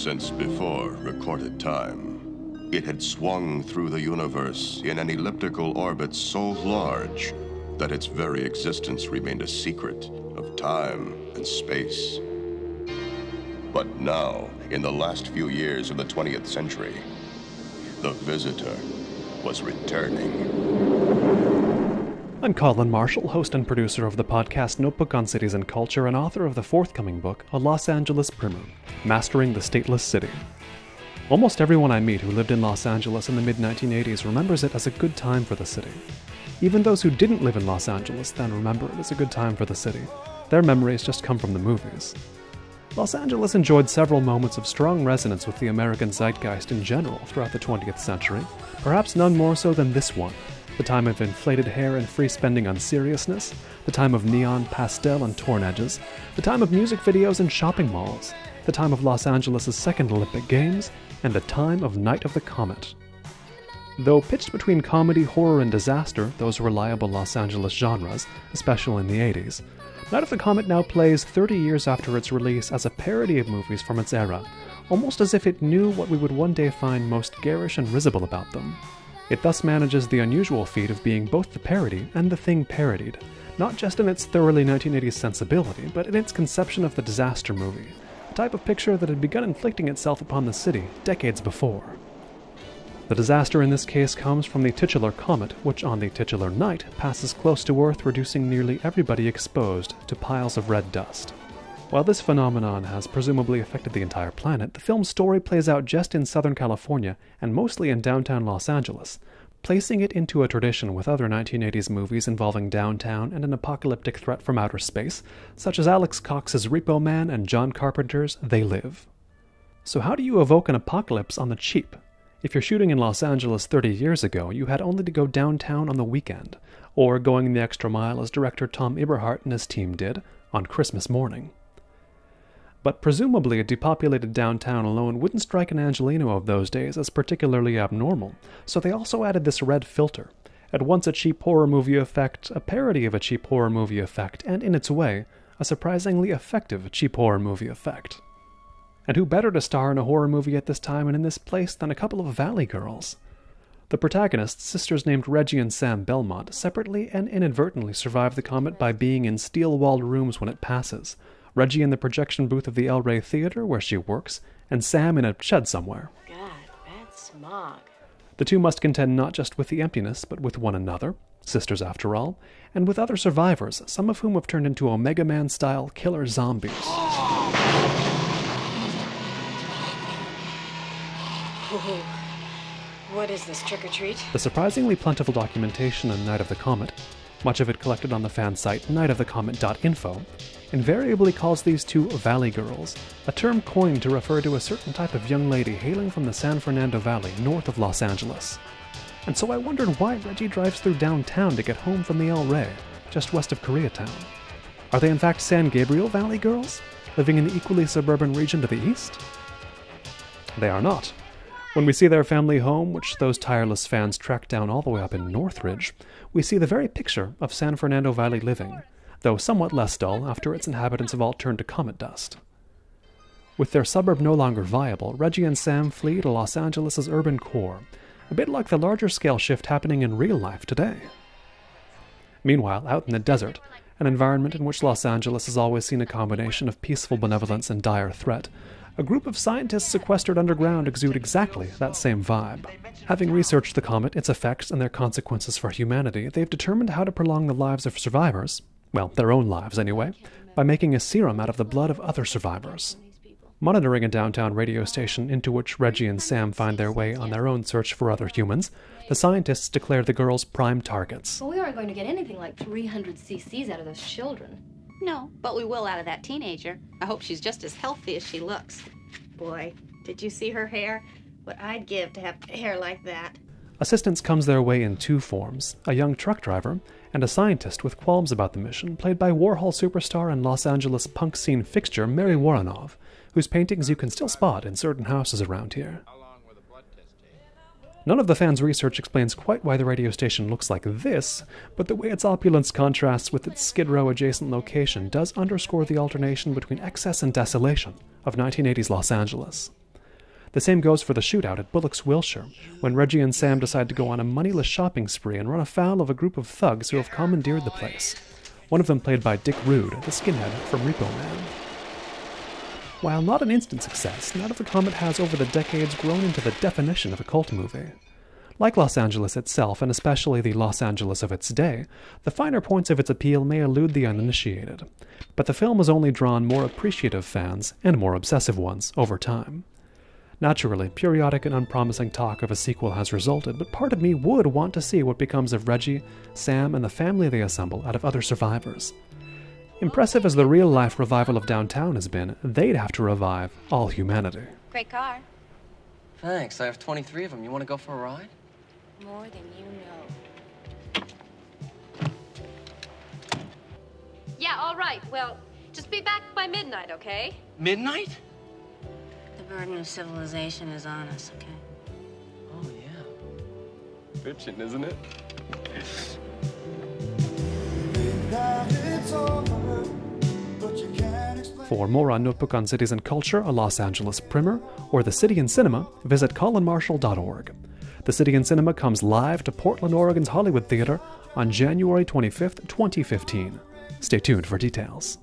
Since before recorded time, it had swung through the universe in an elliptical orbit so large that its very existence remained a secret of time and space. But now, in the last few years of the 20th century, the visitor was returning. I'm Colin Marshall, host and producer of the podcast Notebook on Cities and Culture, and author of the forthcoming book, A Los Angeles Primer Mastering the Stateless City. Almost everyone I meet who lived in Los Angeles in the mid 1980s remembers it as a good time for the city. Even those who didn't live in Los Angeles then remember it as a good time for the city. Their memories just come from the movies. Los Angeles enjoyed several moments of strong resonance with the American zeitgeist in general throughout the 20th century, perhaps none more so than this one, the time of inflated hair and free spending on seriousness, the time of neon, pastel, and torn edges, the time of music videos and shopping malls, the time of Los Angeles' second Olympic Games, and the time of Night of the Comet. Though pitched between comedy, horror, and disaster, those reliable Los Angeles genres, especially in the 80s, Night of the Comet now plays 30 years after its release as a parody of movies from its era, almost as if it knew what we would one day find most garish and risible about them. It thus manages the unusual feat of being both the parody and the thing parodied, not just in its thoroughly 1980s sensibility, but in its conception of the disaster movie, a type of picture that had begun inflicting itself upon the city decades before. The disaster in this case comes from the titular comet, which on the titular night passes close to Earth, reducing nearly everybody exposed to piles of red dust. While this phenomenon has presumably affected the entire planet, the film's story plays out just in Southern California and mostly in downtown Los Angeles, placing it into a tradition with other 1980s movies involving downtown and an apocalyptic threat from outer space, such as Alex Cox's Repo Man and John Carpenter's They Live. So, how do you evoke an apocalypse on the cheap? If you're shooting in Los Angeles 30 years ago, you had only to go downtown on the weekend, or going the extra mile as director Thom Eberhardt and his team did on Christmas morning. But presumably a depopulated downtown alone wouldn't strike an Angelino of those days as particularly abnormal, so they also added this red filter. At once a cheap horror movie effect, a parody of a cheap horror movie effect, and in its way, a surprisingly effective cheap horror movie effect. And who better to star in a horror movie at this time and in this place than a couple of Valley girls? The protagonists, sisters named Reggie and Sam Belmont, separately and inadvertently survive the comet by being in steel walled rooms when it passes, Reggie in the projection booth of the El Rey Theater where she works, and Sam in a shed somewhere. God, bad smog. The two must contend not just with the emptiness, but with one another, sisters after all, and with other survivors, some of whom have turned into Omega Man style killer zombies. What is this, trick or treat? The surprisingly plentiful documentation on Night of the Comet, much of it collected on the fan site nightofthecomet.info, invariably calls these two Valley Girls, a term coined to refer to a certain type of young lady hailing from the San Fernando Valley north of Los Angeles. And so I wondered why Reggie drives through downtown to get home from the El Rey, just west of Koreatown. Are they in fact San Gabriel Valley girls, living in the equally suburban region to the east? They are not. When we see their family home, which those tireless fans track down all the way up in Northridge, we see the very picture of San Fernando Valley living, though somewhat less dull after its inhabitants have all turned to comet dust. With their suburb no longer viable, Reggie and Sam flee to Los Angeles' urban core, a bit like the larger scale shift happening in real life today. Meanwhile, out in the desert, an environment in which Los Angeles has always seen a combination of peaceful benevolence and dire threat, a group of scientists sequestered underground exude exactly that same vibe. Having researched the comet, its effects, and their consequences for humanity, they've determined how to prolong the lives of survivors, well, their own lives anyway, by making a serum out of the blood of other survivors. Monitoring a downtown radio station into which Reggie and Sam find their way on their own search for other humans, the scientists declare the girls prime targets. Well, we aren't going to get anything like 300 cc's out of those children. No, but we will out of that teenager. I hope she's just as healthy as she looks. Boy, did you see her hair? What I'd give to have hair like that. Assistance comes their way in two forms a young truck driver and a scientist with qualms about the mission, played by Warhol superstar and Los Angeles punk scene fixture Mary Woronov, whose paintings you can still spot in certain houses around here. None of the fans' research explains quite why the radio station looks like this, but the way its opulence contrasts with its Skid Row adjacent location does underscore the alternation between excess and desolation of 1980s Los Angeles. The same goes for the shootout at Bullock's Wilshire, when Reggie and Sam decide to go on a moneyless shopping spree and run afoul of a group of thugs who have commandeered the place. One of them played by Dick Rude, the skinhead from Repo Man. While not an instant success, Night of the Comet has over the decades grown into the definition of a cult movie. Like Los Angeles itself, and especially the Los Angeles of its day, the finer points of its appeal may elude the uninitiated. But the film has only drawn more appreciative fans, and more obsessive ones, over time. Naturally, periodic and unpromising talk of a sequel has resulted, but part of me would want to see what becomes of Reggie, Sam, and the family they assemble out of other survivors. Impressive as the real life revival of downtown has been, they'd have to revive all humanity. Great car. Thanks. I have 23 of them. You want to go for a ride? More than you know. Yeah, all right. Well, just be back by midnight, okay? Midnight? The burden of civilization is on us, okay? Oh, yeah. Bitchin', isn't it? For more on Notebook on Cities and Culture, a Los Angeles primer, or The City in Cinema, visit colinmarshall.org. The City in Cinema comes live to Portland, Oregon's Hollywood Theater on January 25th, 2015. Stay tuned for details.